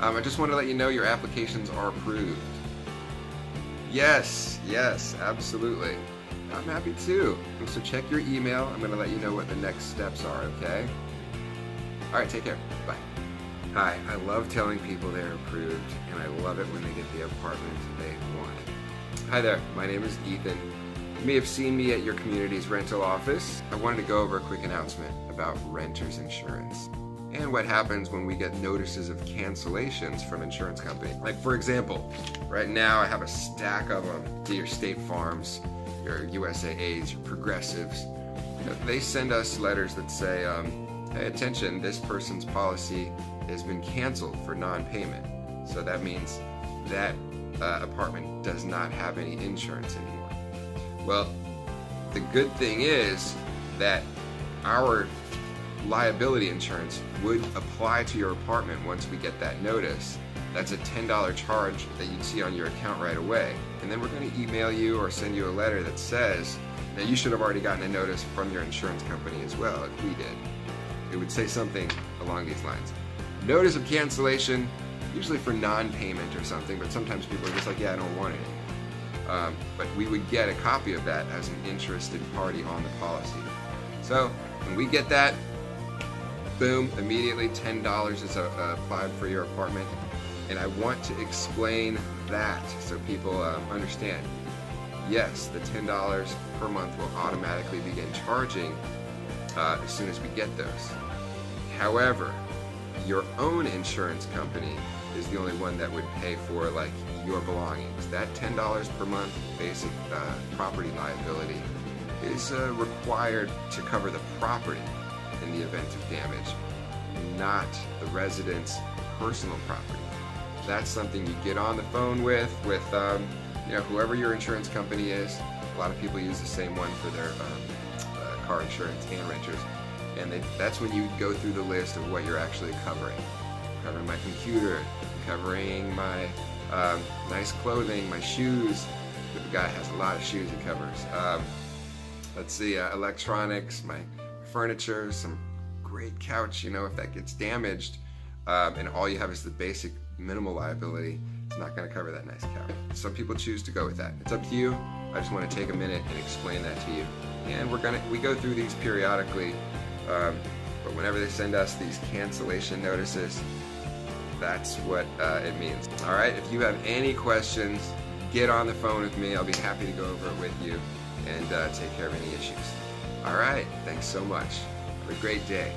Um, I just want to let you know your applications are approved. Yes, yes, absolutely. I'm happy too. So check your email. I'm going to let you know what the next steps are, okay? All right, take care. Bye. Hi, I love telling people they're approved, and I love it when they get the apartment they want. Hi there, my name is Ethan. You may have seen me at your community's rental office. I wanted to go over a quick announcement about renter's insurance and what happens when we get notices of cancellations from insurance companies. Like for example, right now I have a stack of them. Your State Farms, your USAAs, your Progressives. They send us letters that say, um, hey attention, this person's policy has been canceled for non-payment. So that means that uh, apartment does not have any insurance anymore. Well, the good thing is that our liability insurance would apply to your apartment once we get that notice. That's a $10 charge that you'd see on your account right away. And then we're going to email you or send you a letter that says that you should have already gotten a notice from your insurance company as well if we did. It would say something along these lines. Notice of cancellation, usually for non-payment or something, but sometimes people are just like, yeah, I don't want it. Um, but we would get a copy of that as an interested party on the policy. So when we get that, boom, immediately $10 is applied for your apartment. And I want to explain that so people um, understand. Yes, the $10 per month will automatically begin charging uh, as soon as we get those. However, your own insurance company is the only one that would pay for like your belongings. That $10 per month basic uh, property liability is uh, required to cover the property in the event of damage, not the resident's personal property. That's something you get on the phone with, with um, you know whoever your insurance company is. A lot of people use the same one for their um, uh, car insurance and renters, and they, that's when you go through the list of what you're actually covering. Covering my computer, covering my um, nice clothing, my shoes. The guy has a lot of shoes he covers. Um, let's see, uh, electronics, my furniture, some great couch, you know, if that gets damaged, um, and all you have is the basic minimal liability, it's not going to cover that nice couch. Some people choose to go with that. It's up to you. I just want to take a minute and explain that to you. And we're gonna we go through these periodically, um, but whenever they send us these cancellation notices, that's what uh, it means. All right. If you have any questions, get on the phone with me. I'll be happy to go over it with you and uh, take care of any issues. All right. Thanks so much. Have a great day.